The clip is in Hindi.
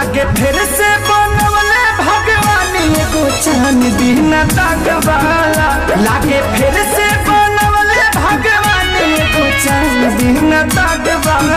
आगे फिर से बनवले भगवानी एगो चाँद दिन तक वाला लागे फिर से बनवले भगवानी एगो चाँद दिन तक वाला